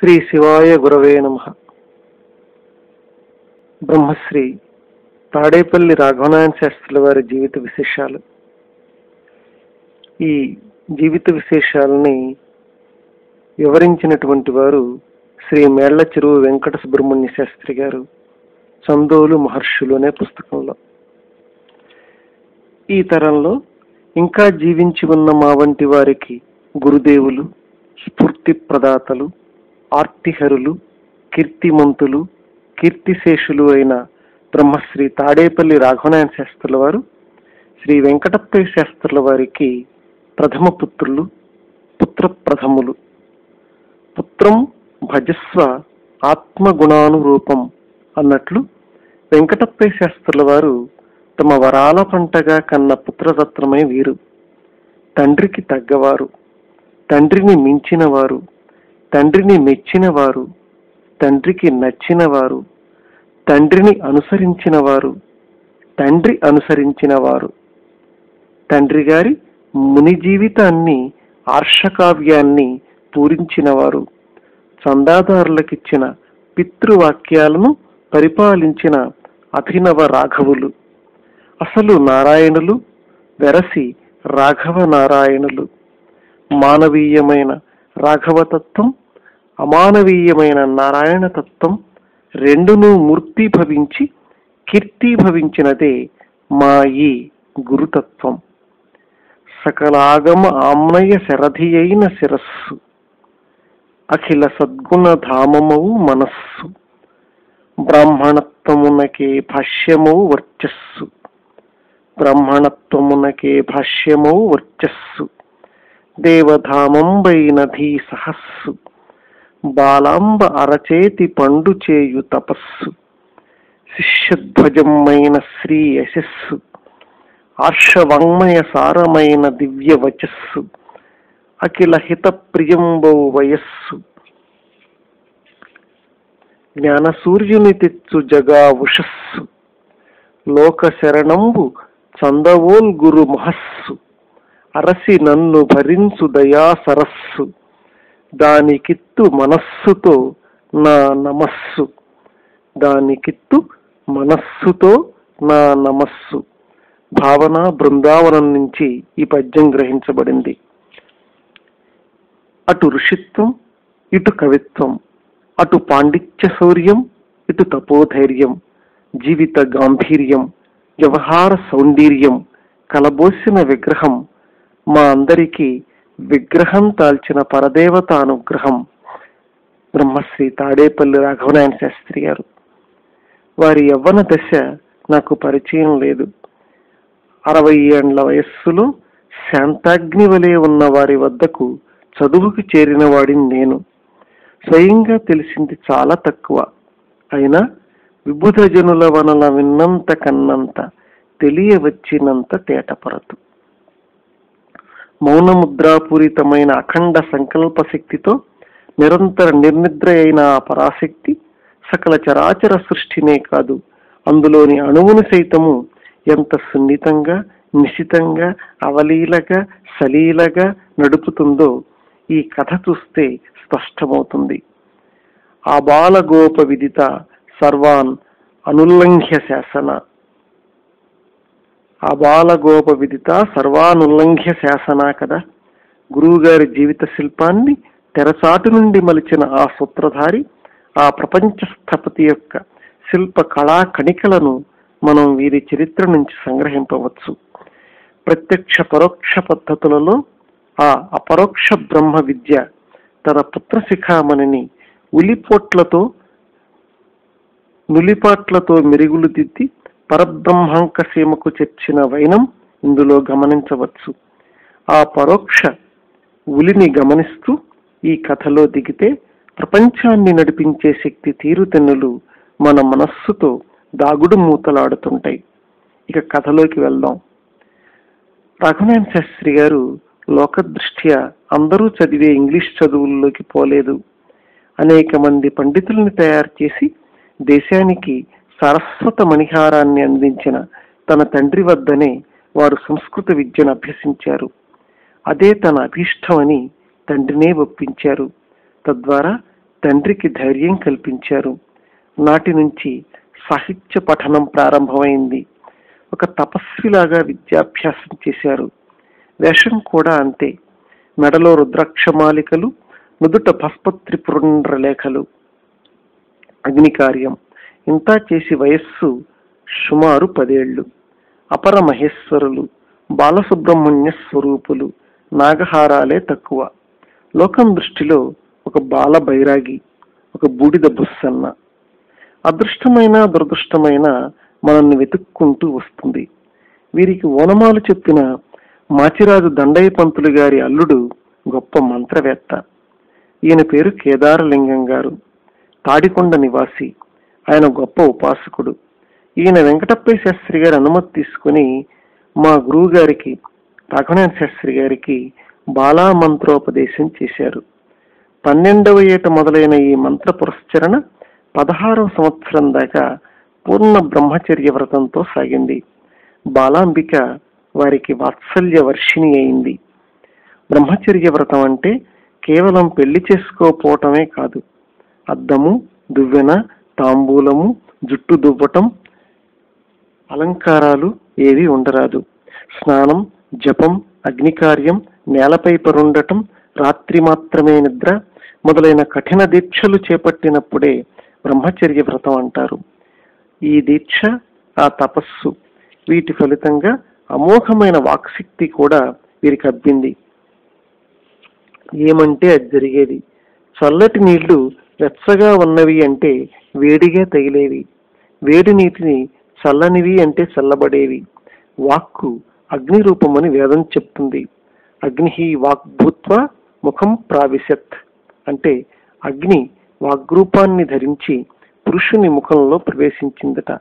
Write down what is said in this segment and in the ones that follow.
శ్రీ శివాయ గురవే నమ. బ్రహ్మశ్రీ తాడేపల్లి రాఘవనారాయణ శాస్త్రుల వారి జీవిత విశేషాలు. ఈ జీవిత విశేషాలని వివరించినటువంటి వారు శ్రీ మేళ్ళ చెరువు వెంకట సుబ్రహ్మణ్య శాస్త్రి గారు చందోలు మహర్షులు అనే పుస్తకంలో. ఈ తరంలో ఇంకా జీవించి ఉన్న మా వంటి వారికి గురుదేవులు స్ఫూర్తి ప్రదాతలు ఆర్తిహరులు కీర్తిమంతులు కీర్తిశేషులు అయిన బ్రహ్మశ్రీ తాడేపల్లి రాఘవనాయన శాస్త్రుల వారు శ్రీ వెంకటప్పయ్య శాస్త్రుల వారికి ప్రథమ పుత్రులు పుత్ర ప్రథములు. పుత్రం భజస్వ ఆత్మగుణానురూపం అన్నట్లు వెంకటప్పయ్య శాస్త్రుల వారు తమ వరాల పంటగా కన్న పుత్రరత్నమై వీరు. తండ్రికి తగ్గవారు. తండ్రిని మించినవారు. తండ్రిని మెచ్చినవారు తండ్రికి నచ్చినవారు తండ్రిని అనుసరించినవారు తండ్రి అనుసరించినవారు. తండ్రి గారి ముని జీవితాన్ని ఆర్షకావ్యాన్ని పూరించినవారు. చందాదారులకిచ్చిన పితృవాక్యాలను పరిపాలించిన అభినవ రాఘవులు. అసలు నారాయణులు వెరసి రాఘవ నారాయణులు. మానవీయమైన రాఘవతత్వం అమానవీయమైన నారాయణతత్వం రెండును మూర్తిభవించి కీర్తిభవించినదే మా ఈ గురుతత్వం. సకలాగమ ఆమ్నయ శరథి అయిన శిరస్సు. అఖిల సద్గుణధామమవు మనస్సు. బ్రాహ్మణత్వమునకే భాష్యమౌ వర్చస్సు. బ్రాహ్మణత్వమునకే భాష్యమౌ వర్చస్సు. దేవధామంబైన నధీ సహస్సు. బాలాంబ అరచేతి పండు చేయు తపస్సు. శిష్యధ్వజమైన శ్రీ యశస్సు. ఆర్షవాంగ్మయ సారమైన దివ్య వచస్సు. అఖిల హిత ప్రియంబౌ వయస్సు. జ్ఞాన సూర్యుని తెచ్చు జగావుషస్సు లోక శరణంబు చందవోల్ గురు మహస్సు. అరసి నన్ను భరించు దయా సరస్సు. దానికిత్తు మనస్సుతో నా నమస్సు. దానికిత్తు మనస్సుతో నా నమస్సు. భావన బృందావనం నుంచి ఈ పద్యం గ్రహించబడింది. అటు ఋషిత్వం ఇటు కవిత్వం అటు పాండిత్య శౌర్యం ఇటు తపోధైర్యం జీవిత గాంభీర్యం వ్యవహార సౌందర్యం కలబోసిన విగ్రహం మా అందరికీ విగ్రహం తాల్చిన పరదేవత అనుగ్రహం. బ్రహ్మశ్రీ తాడేపల్లి రాఘవనాయన శాస్త్రి గారు. వారి యవ్వన దశ నాకు పరిచయం లేదు. అరవై ఏండ్ల వయస్సులో శాంతాగ్ని వలె ఉన్న వారి వద్దకు చదువుకు చేరిన వాడిని నేను. స్వయంగా తెలిసింది చాలా తక్కువ. అయినా విభుధజనుల వనల విన్నంత కన్నంత తెలియవచ్చినంత తేటపరదు మౌనముద్రాపూరితమైన అఖండ సంకల్ప శక్తితో నిరంతర నిర్నిద్ర అయిన ఆ పరాశక్తి సకల చరాచర సృష్టినే కాదు అందులోని అణువును సైతము ఎంత సున్నితంగా నిశితంగా అవలీలగా సలీలగా నడుపుతుందో ఈ కథ చూస్తే స్పష్టమవుతుంది. ఆ బాలగోప విదిత సర్వాన్ అనుల్లంఘ్య శాసన అబాలగోప విదిత సర్వానుల్లంఘ్య శాసనా కదా గురువుగారి జీవిత శిల్పాన్ని తెరచాటు నుండి మలిచిన ఆ సూత్రధారి ఆ ప్రపంచ స్థపతి యొక్క శిల్ప కళా కణికలను మనం వీరి చరిత్ర నుంచి సంగ్రహింపవచ్చు. ప్రత్యక్ష పరోక్ష పద్ధతులలో ఆ అపరోక్ష బ్రహ్మ విద్య తన పుత్రశిఖామణిని ఉలిపోట్లతో నులిపాట్లతో మెరుగులు దిద్ది పరబ్రహ్మాంక సీమకు చెర్చిన వైనం ఇందులో గమనించవచ్చు. ఆ పరోక్ష ఉలిని గమనిస్తూ ఈ కథలో దిగితే ప్రపంచాన్ని నడిపించే శక్తి తీరుతెన్నులు మన మనస్సుతో దాగుడు మూతలాడుతుంటాయి ఇక కథలోకి వెళ్దాం. రఘునాయన శాస్త్రి గారు లోకదృష్ట్యా అందరూ చదివే ఇంగ్లీష్ చదువుల్లోకి పోలేదు. అనేక మంది పండితుల్ని తయారు చేసి దేశానికి సరస్వత మణిహారాన్ని అందించిన తన తండ్రి వద్దనే వారు సంస్కృత విద్యను అభ్యసించారు. అదే తన అభీష్టమని తండ్రినే ఒప్పించారు. తద్వారా తండ్రికి ధైర్యం కల్పించారు. నాటి నుంచి సాహిత్య పఠనం ప్రారంభమైంది. ఒక తపస్విలాగా విద్యాభ్యాసం చేశారు. వేషం కూడా అంతే. మెడలో రుద్రాక్షమాలికలు నుదుట భస్పత్రి అగ్ని అగ్నికార్యం. ఇంతా చేసి వయస్సు సుమారు పదేళ్ళు అపర మహేశ్వరులు బాలసుబ్రహ్మణ్య స్వరూపులు నాగహారాలే తక్కువ. లోకం దృష్టిలో ఒక బాల బైరాగి ఒక బూడిద బుస్సన్న. అదృష్టమైన దురదృష్టమైన మనల్ని వెతుక్కుంటూ వస్తుంది. వీరికి ఓనమాలు చెప్పిన మాచిరాజు దండయ్య పంతులు గారి అల్లుడు గొప్ప మంత్రవేత్త. ఈయన పేరు కేదారలింగం గారు. తాడికొండ నివాసి. ఆయన గొప్ప ఉపాసకుడు. ఈయన వెంకటప్పయ్య శాస్త్రి గారి అనుమతి తీసుకుని మా గురువు గారికి రాఘవనాథ శాస్త్రి గారికి బాలా మంత్రోపదేశం చేశారు. పన్నెండవ ఏట మొదలైన ఈ మంత్ర పురస్చరణ పదహారవ సంవత్సరం దాకా పూర్ణ బ్రహ్మచర్య వ్రతంతో సాగింది. బాలాంబిక వారికి వాత్సల్య వర్షిణి అయింది. బ్రహ్మచర్య వ్రతం అంటే కేవలం పెళ్ళి చేసుకోపోవటమే కాదు. అద్దము దువ్వెన తాంబూలము జుట్టు దువ్వటం అలంకారాలు ఏవి ఉండరాదు. స్నానం జపం అగ్నికార్యం నేలపై పరుండటం రాత్రి మాత్రమే నిద్ర మొదలైన కఠిన దీక్షలు చేపట్టినప్పుడే బ్రహ్మచర్య వ్రతం అంటారు. ఈ దీక్ష ఆ తపస్సు వీటి ఫలితంగా అమోఘమైన వాక్శక్తి కూడా వీరికి అబ్బింది. ఏమంటే అది జరిగేది? చల్లటి నీళ్ళు వెచ్చగా ఉన్నవి అంటే వేడిగా తగిలేవి. వేడి నీటిని చల్లనివి అంటే చల్లబడేవి. వాక్కు అగ్ని రూపమని వేదం చెప్తుంది. అగ్ని వాగ్భూత్వ ముఖం ప్రావిశత్ అంటే అగ్ని వాగ్రూపాన్ని ధరించి పురుషుని ముఖంలో ప్రవేశించిందట.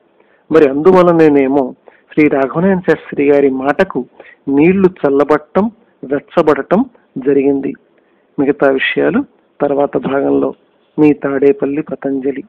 మరి అందువలనేనేమో శ్రీ రాఘవనాయన శాస్త్రి గారి మాటకు నీళ్ళు చల్లబట్టం వెచ్చబడటం జరిగింది. మిగతా విషయాలు తర్వాత భాగంలో. మీ తాడేపల్లి పతంజలి.